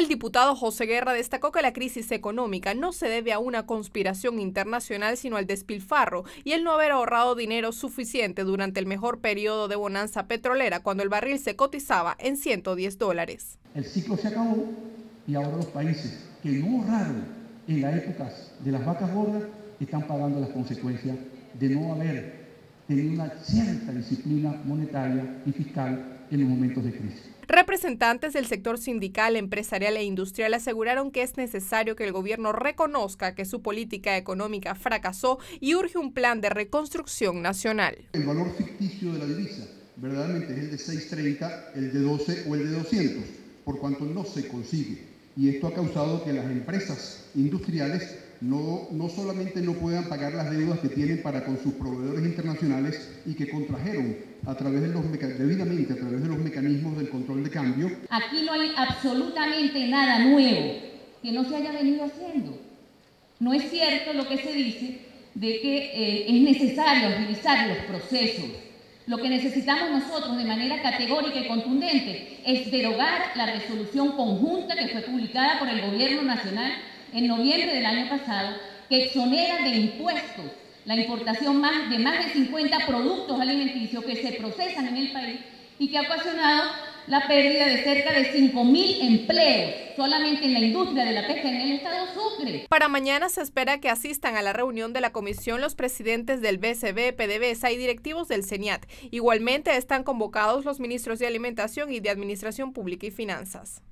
El diputado José Guerra destacó que la crisis económica no se debe a una conspiración internacional, sino al despilfarro y el no haber ahorrado dinero suficiente durante el mejor periodo de bonanza petrolera, cuando el barril se cotizaba en 110 dólares. El ciclo se acabó y ahora los países que no ahorraron en las épocas de las vacas gordas están pagando las consecuencias de no haber tenido una cierta disciplina monetaria y fiscal en los momentos de crisis. Representantes del sector sindical, empresarial e industrial aseguraron que es necesario que el gobierno reconozca que su política económica fracasó y urge un plan de reconstrucción nacional. El valor ficticio de la divisa verdaderamente es el de 6.30, el de 12 o el de 200, por cuanto no se consigue. Y esto ha causado que las empresas industriales no, no solamente no puedan pagar las deudas que tienen para con sus proveedores internacionales y que contrajeron a través de los debidamente a través de los mecanismos del control de cambio. Aquí no hay absolutamente nada nuevo que no se haya venido haciendo. No es cierto lo que se dice de que eh, es necesario agilizar los procesos. Lo que necesitamos nosotros de manera categórica y contundente es derogar la resolución conjunta que fue publicada por el Gobierno Nacional en noviembre del año pasado que exonera de impuestos la importación de más de 50 productos alimenticios que se procesan en el país y que ha ocasionado la pérdida de cerca de 5.000 empleos solamente en la industria de la pesca en el estado Sucre. Para mañana se espera que asistan a la reunión de la comisión los presidentes del BCB, PDVSA y directivos del CENIAT. Igualmente están convocados los ministros de Alimentación y de Administración Pública y Finanzas.